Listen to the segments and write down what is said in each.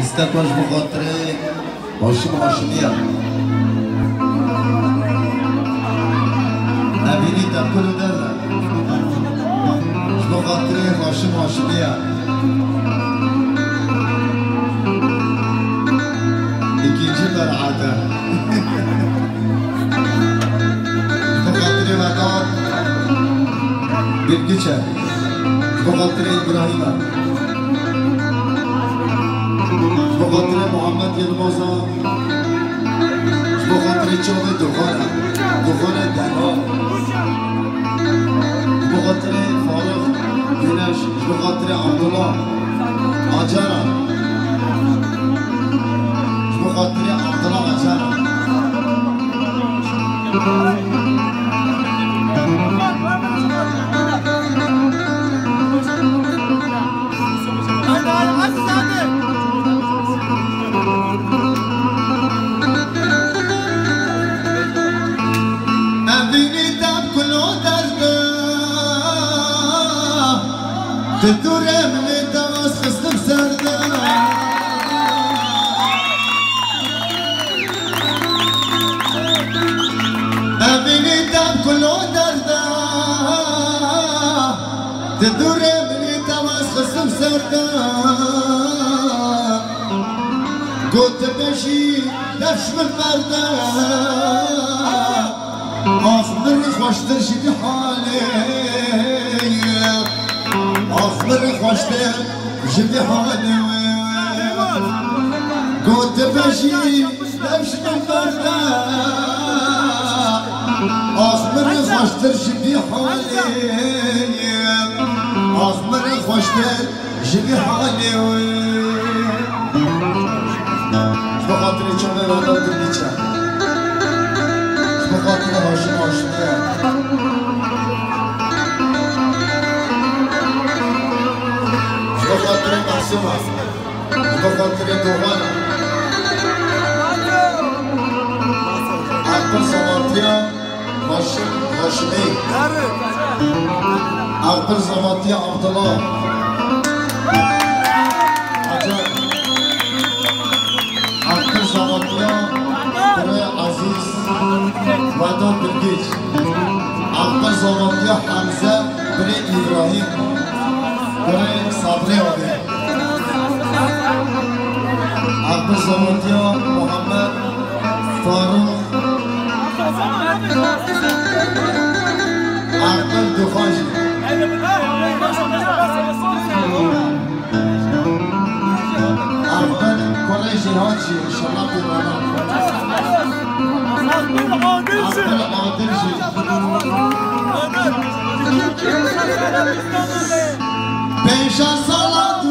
İstek baş bu hatırı başım başım ya. Nebini de bunu derler. Bu hatırı başım başım ya. İkinci bir berada. Bu hatırı vakat. Bir geçer. Bu hatırı İbrahim'e. بخاطر محمد یلمازا بخاطر چاق دخانه دخان دنا بخاطر فارغ گنش بخاطر عبدالله عجرا بخاطر عبدالله عجرا تدور من الدواس خصم سردنا من تاب كل دردا تدور من الدواس خصم سردنا قلت بشي دفش من بردا اخ من حالی آخبر خوشتر شدی حالی گوت بشی دفش من برده آخبر خوشتر شدی حالی آخبر خوشتر شدی حالی بخاطر چونه را دادم نیچه بخاطر هاشم هاشمیه Максима, Дофантри Дована, Артур Заматия, Машин Хашми, Артур Заматия Абдулла, Артур Заматия Туре Азиз, Вадан Билгич, Артур Заматия Хамза, Туре Ибрахим, Туре Сабри Оде. Hafiz Amadya Muhammed Faruk Aqil Duhaji Aqil Qureshi Haji Shalabi Rana Aqil Adilji Penşa Salat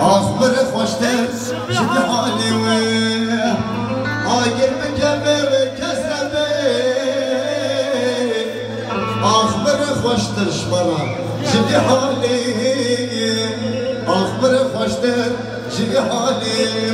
خراب به Beşan sala دوستان به هوارا خود چاوه که دیمش خراب به آگر بکمه و کسبه آخبر خوشتر شکی حالی آخبر خوشتر شکی حالی و آگر بکمه و کسبه آخبر خوشتر شمرا شکی حالی آخبر خوشتر شکی حالی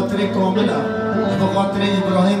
خاطري كومنا بخاطري إبراهيم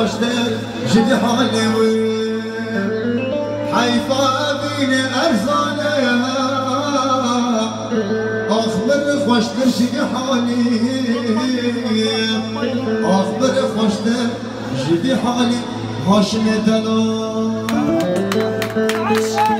من خوشتر جدی حالی حیفا بین ارزانه آخ من خوشتر جدی حالی آخ من خوشتر جدی حالی هاشم دلال Aşağı